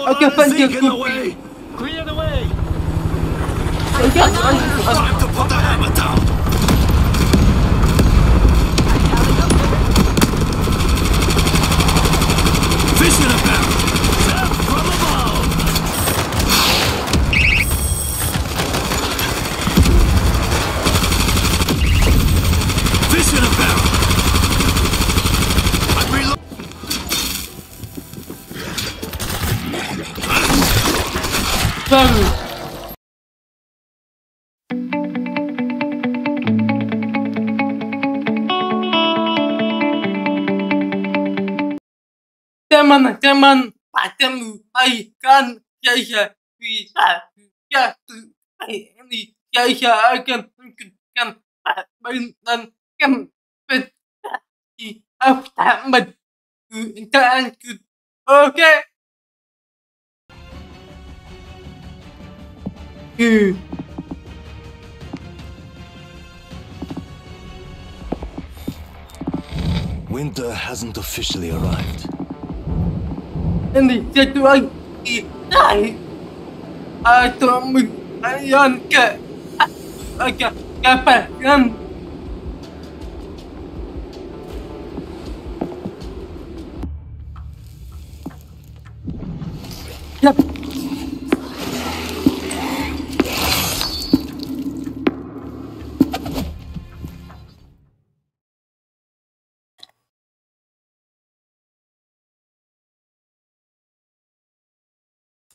Whole Okay, lot of thank you, Zeke in the way. Clear the way. Time to put the hammer down. Fish in a barrel. bagus teman-teman pacem kan saya bisa ya hai ini saya akan menunjukkan permainan kompetisi kan, Aftermath. Thank you. Okay. Hmm. Winter hasn't officially arrived. Ini satu lagi tahu atau mengayan ke agak kapal kan Yap. Ya,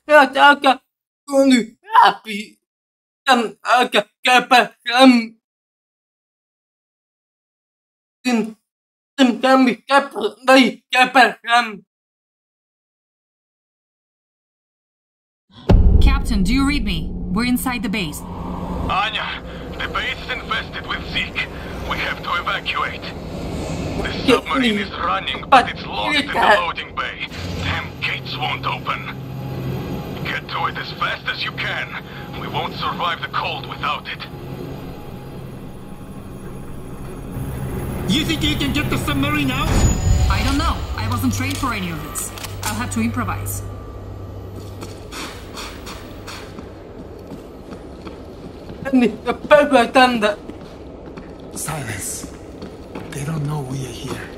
agak tunggu api kan agak kapal kan tim tim kami kapal dari kapal kan Captain, do you read me? We're inside the base. Anya, the base is infested with Zeke. We have to evacuate. The submarine is running, But but it's locked in the loading bay. Damn gates won't open. Get to it as fast as you can. We won't survive the cold without it. You think you can get the submarine out? I don't know. I wasn't trained for any of this. I'll have to improvise. ini kapal tanda Silence. They don't know we are here.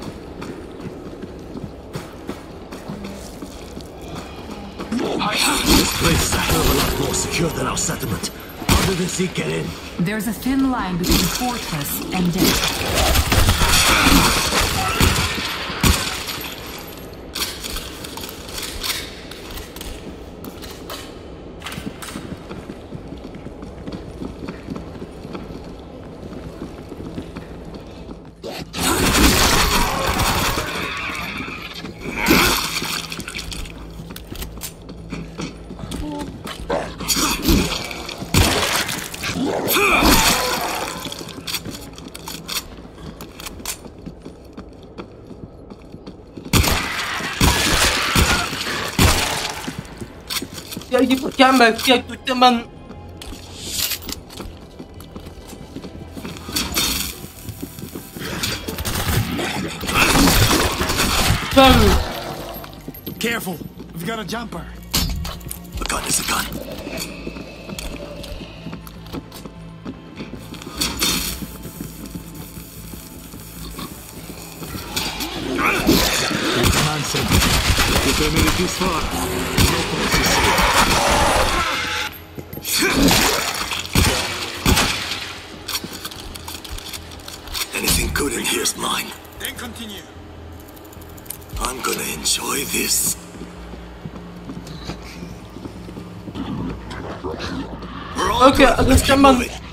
Place is a hell of a lot more secure than our settlement. How did Zeke get in? There's a thin line between fortress and death. Jadi pertama satu teman baru Careful. We've got a jumper. A gun is a gun. The command center. If they made it this far, Anything good in here's mine. Then continue. I'm gonna enjoy this. We're all Okay, Let's keep teman.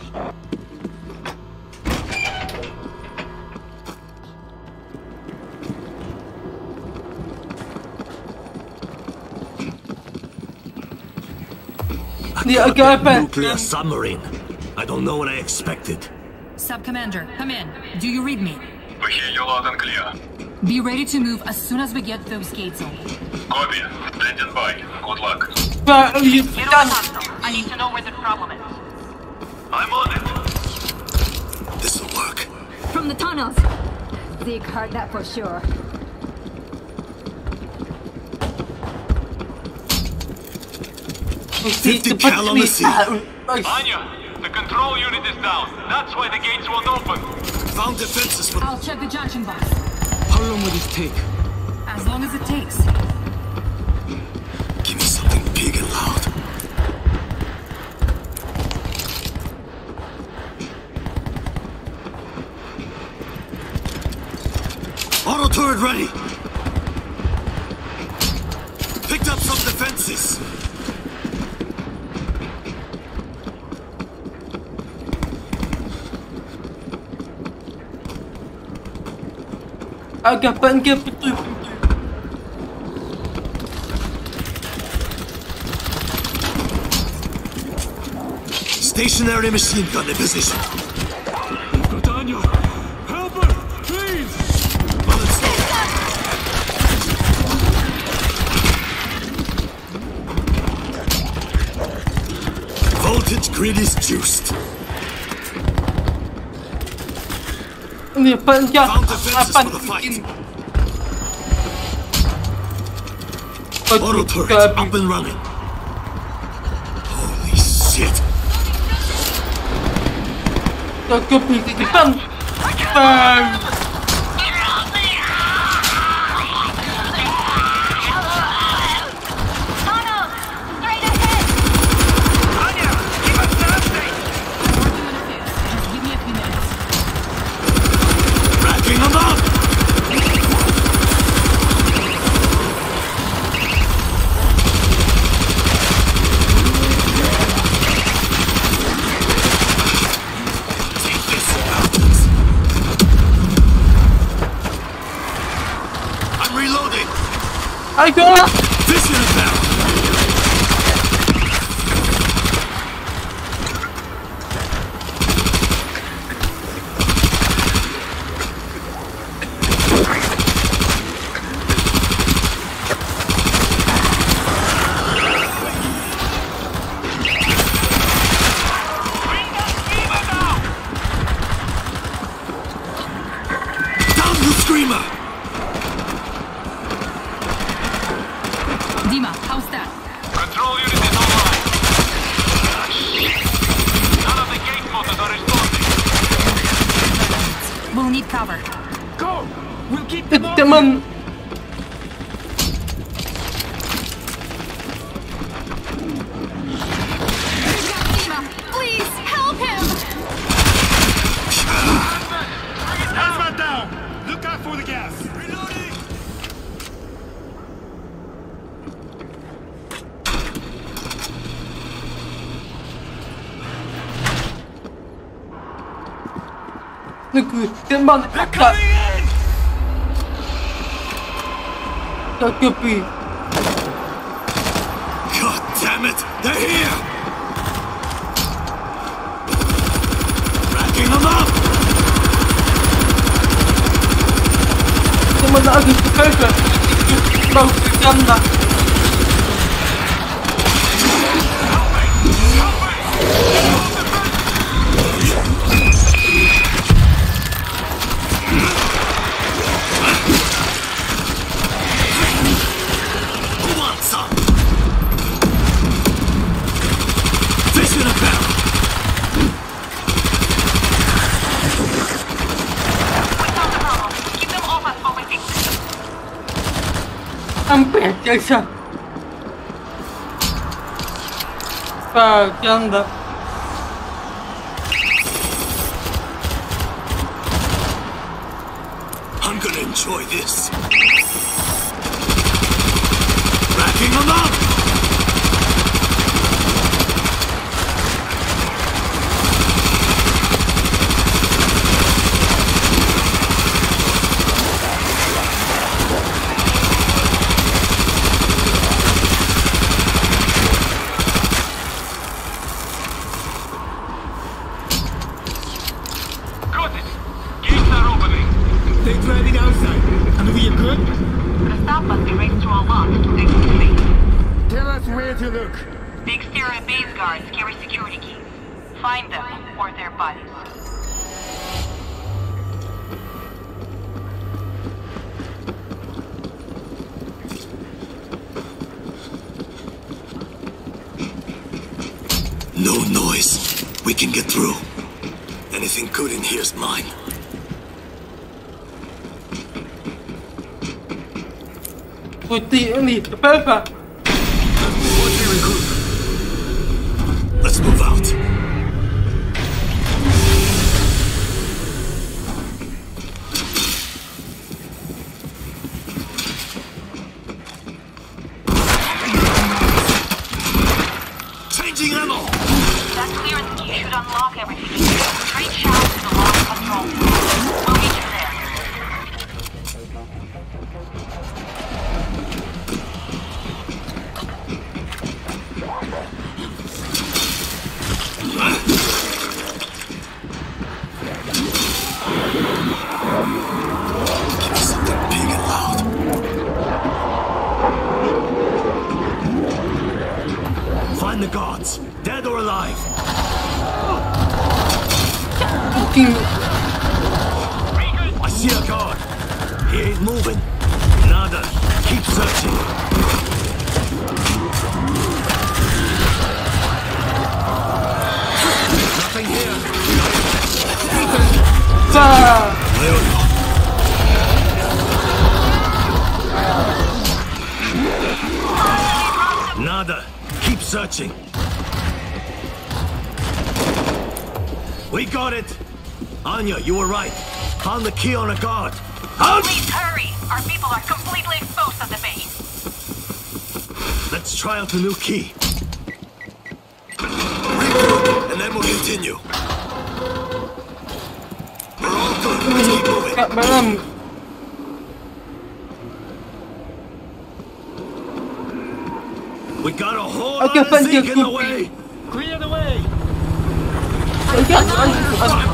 Moving. Ni agak apa? Nuclear submarine. I don't know what I expected. Sub-commander, come in. Do you read me? We hear you loud and clear. Be ready to move as soon as we get those gates open. Copy. Standing by. Good luck. Baru dan I need to know where the problem is. I'm on it. This'll work. From the tunnels. Zeke heard that for sure. 50 cal on the seat. Anya, the control unit is down. That's why the gates won't open. Found defenses for. I'll check the junction box. How long will this take? As long as it takes. Give me something big and loud. Auto turret ready. Picked up some defenses. Agapan ka pitoy pitoy. Stationary machine gun in position. Catania! Help her! Please! On. Voltage grid is juiced. Agapan ka. Found defenses Apan for the fight. Auto turret up and running. Holy shit. Agapan ikipan. Bang. Ay ko. Nagku. Teman. Ka. in! Agapi. God damn it! They're here! Racking them up! Teman na agad ka kaya. Bang ganda. Who Gel sen. Bak yanında. with the. Let's move out. fucking... I see a guard. He ain't moving. Nada. Keep searching. Nothing here. Nothing. Nada. Keep searching. We got it! Anya, you were right. Found the key on a guard. Pound! Please hurry! Our people are completely exposed on the base. Let's try out the new key. Regroup, and then we'll continue. We're all good. Let's keep moving. We got a whole okay, lot of Zeke in the way! Clear the way! I got, I, I,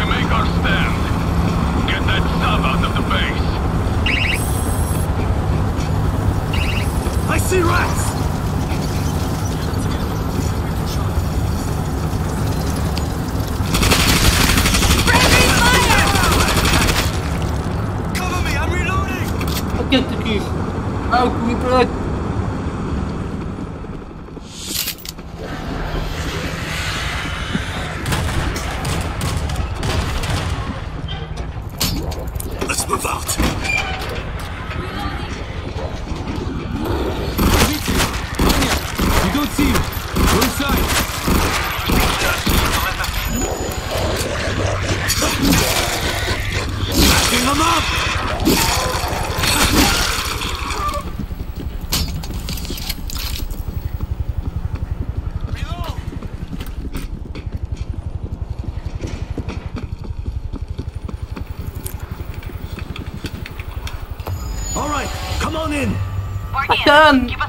All right, come on in. In.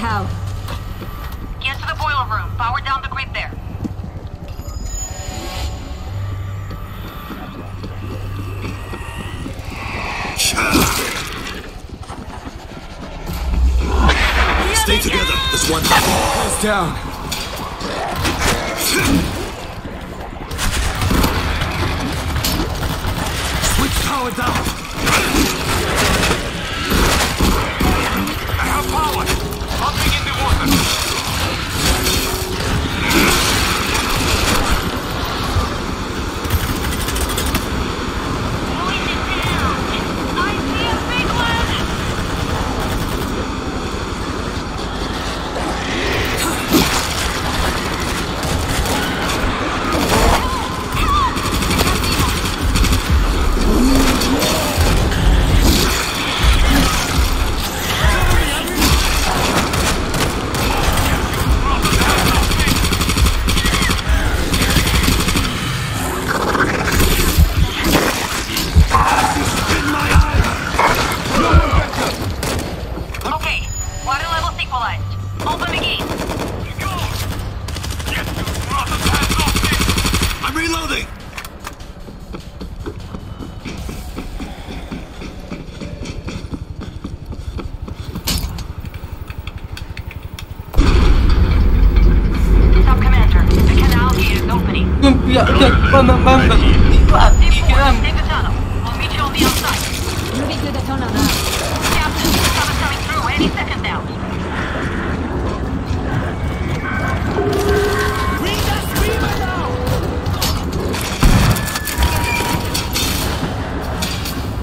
Get to the boiler room. Power down the grid there. Stay together. This one. Heads down. Gue biarkan mana-mana Ikat, ikan Take the tunnel. We'll meet you on the. Captain, coming through now.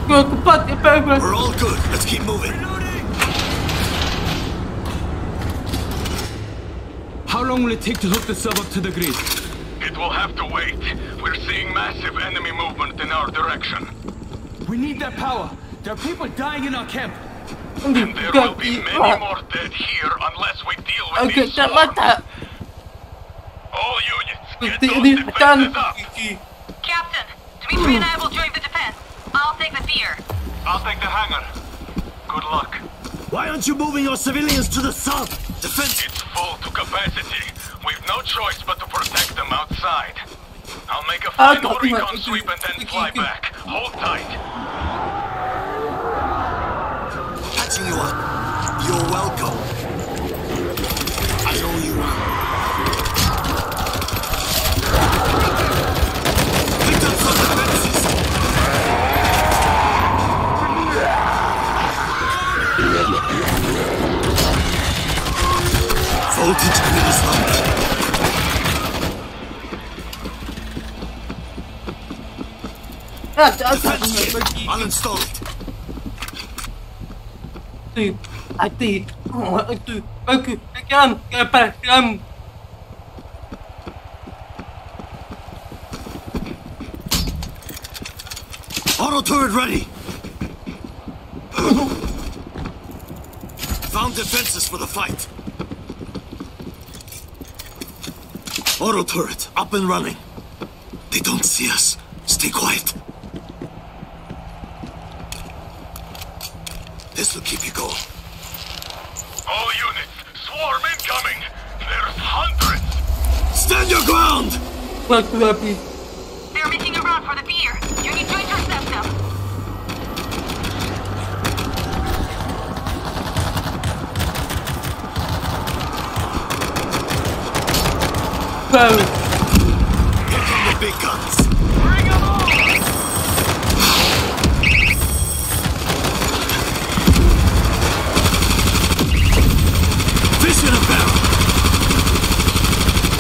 Ya Pepe We're all good. Let's keep moving. How long will it take to hook the sub up to the grid? It will have to wait. We're seeing massive enemy movement in our direction. We need that power. There are people dying in our camp. And there will be many more dead here unless we deal with Oke, these tak swarms. mata All units, get Putih those ni defenses up. Captain, Dmitri and I will join the defense. I'll take the pier. I'll take the hangar. Good luck. Why aren't you moving your civilians to the sub? Defense. It's full to capacity. We've no choice but to protect them outside. I'll make a Ah, final got recon got sweep and then fly back. Hold tight. Catching you up. You're welcome. I owe you one. Picked up some defenses. Voltage grid is Ah, ada Defense kit. pergi Uninstall it. Tu Hati Oh, itu Bagus Ikan Kapal Ram Auto turret ready. Found defenses for the fight. Auto turret up and running. They don't see us. Stay quiet. This will keep you going. All units, swarm incoming. There's hundreds. Stand your ground! Waktu habis They're making a run for the pier. You need to intercept them. Baru Here come the big guns. Fish in a barrel.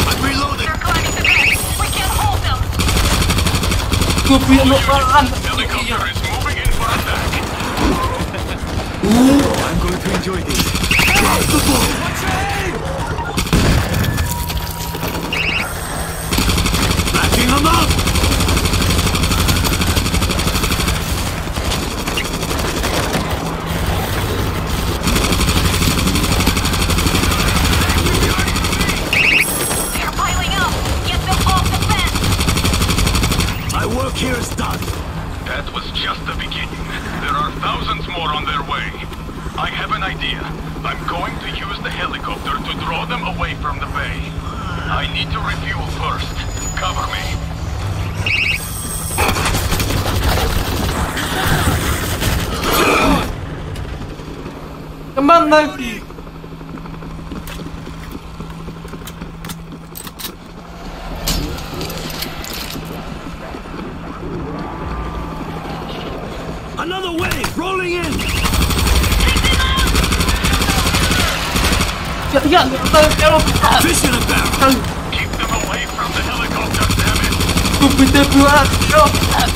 I'm reloading. They're climbing the bank. We can't hold them. Gue punya nak makan Helicopter is moving in for attack. I'm going to enjoy this. Drop the ball. Backing them up. They're piling up. Get them off the fence. My work here is done. That was just the beginning. There are thousands more on their way. I have an idea. I'm going to use the helicopter to draw them away from the bay. I need to refuel first. Cover me. Kemana sih Another wave rolling in! dạ dạ tôi kéo cả Fish in a barrel! Keep them away from the helicopter, damn it! cùng với tôi vừa kéo cả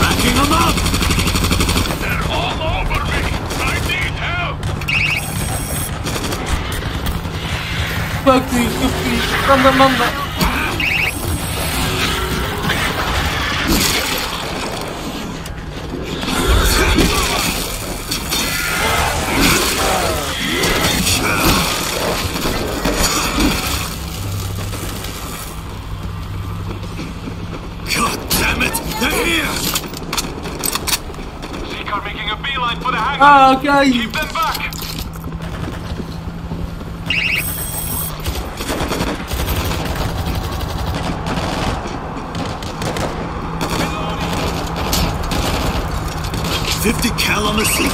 Backing them up! They're all over me! I need help! và kỳ cực kỳ năm năm năm này God damn it! They're here! Seeker making a beeline for the hangar! à ok Keep them back! Fifty cal on the seat.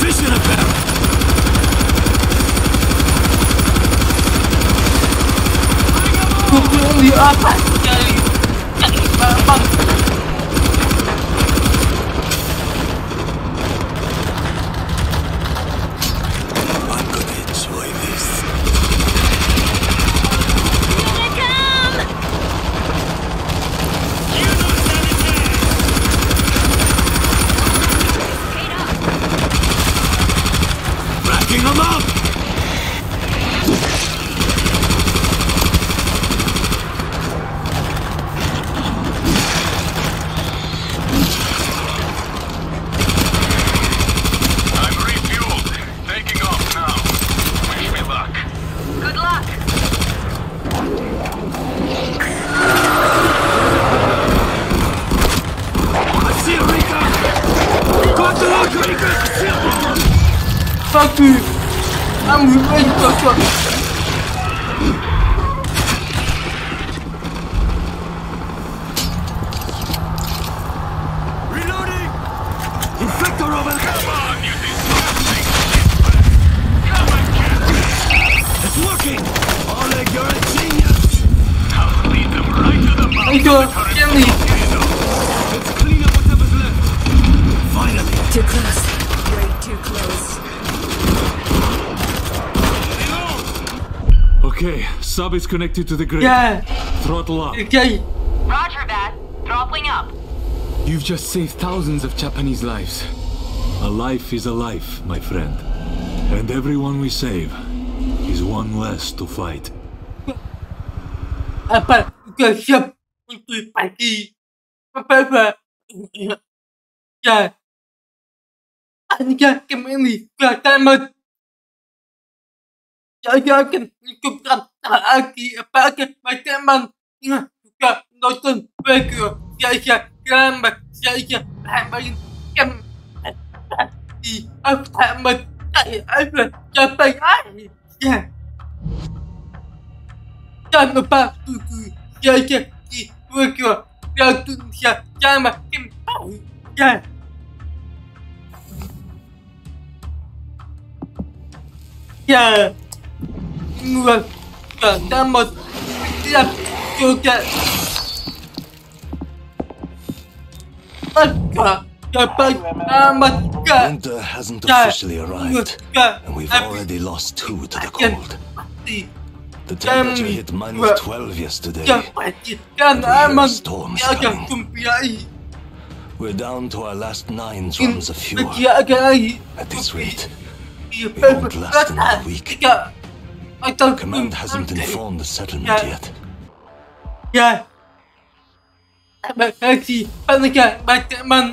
Fish in a barrel! cực kỳ Fuck you. I'm replaying the fuck. Sub is connected to the grid. yeah Throttle up. ok Roger that. Throttling up. You've just saved thousands of Japanese lives. A life is a life, my friend. And everyone we save is one less to fight. apa ke siap untuk pagi apa apa ya anh kembali ke tamat saya aquí para que me teman. Ka noten bekliyor. Yayken gelmek. Yayken gelmeyin. Gelmeyin. Öptemek. Gelmeyin. Gelmeyin. Gelmeyin. Gelme ben duyguyu. Yayken bekliyor. Yardım ya. Gelme. Kim? Gel. Yeah. Siap juga. Maka dapat amat Winter hasn't officially arrived, and we've already lost two to the cold. The temperature hit minus 12 yesterday. Kan aman Storm's coming. We're down to our last nine drums of fuel. At this rate, it won't last another week. Atau command hasn't informed the settlement yet. Ya. Terima kasih banyak teman